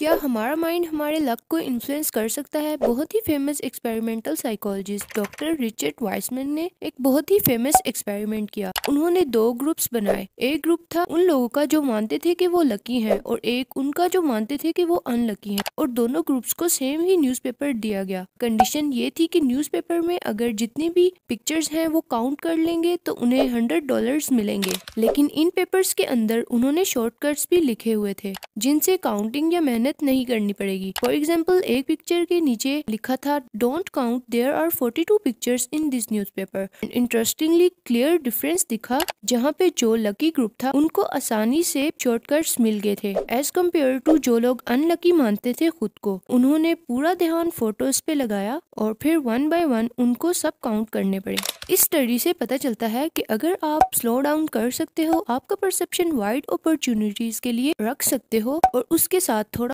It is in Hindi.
क्या हमारा माइंड हमारे लक को इन्फ्लुएंस कर सकता है? बहुत ही famous experimental psychologist doctor Richard Wiseman ने एक बहुत ही फ़ेमस एक्सपेरिमेंट किया। उन्होंने दो ग्रुप्स बनाए। एक ग्रुप था उन लोगों का जो मानते थे कि वो लकी हैं और एक उनका जो मानते थे कि वो अनलकी हैं और दोनों ग्रुप्स को सेम ही न्यूज़पेपर दिया गया। कंडीशन ये थी कि न्यूज़पेपर में अगर जितनी भी पिक्चर्स हैं वो काउंट कर लेंगे तो उन्हें हंड्रेड डॉलर्स मिलेंगे। लेकिन इन पेपर्स के अंदर उन्होंने शॉर्टकट्स भी लिखे हुए थे, जिनसे काउंटिंग या मेहनत मेहनत नहीं करनी पड़ेगी। फॉर एग्ज़ाम्पल एक पिक्चर के नीचे लिखा था don't count there are 42 pictures in this newspaper interestingly clear difference दिखा, जहाँ पे जो लकी ग्रुप था, उनको आसानी से शॉर्टकट्स मिल गए थे। एज कंपेयर टू जो लोग अनलकी मानते थे खुद को, उन्होंने पूरा ध्यान फ़ोटोज़ पे लगाया और फिर वन बाय वन उनको सब काउंट करने पड़े। इस स्टडी से पता चलता है कि अगर आप स्लो डाउन कर सकते हो, आपका परसेप्शन वाइड अपॉर्चुनिटीज़ के लिए रख सकते हो और उसके साथ थोड़ा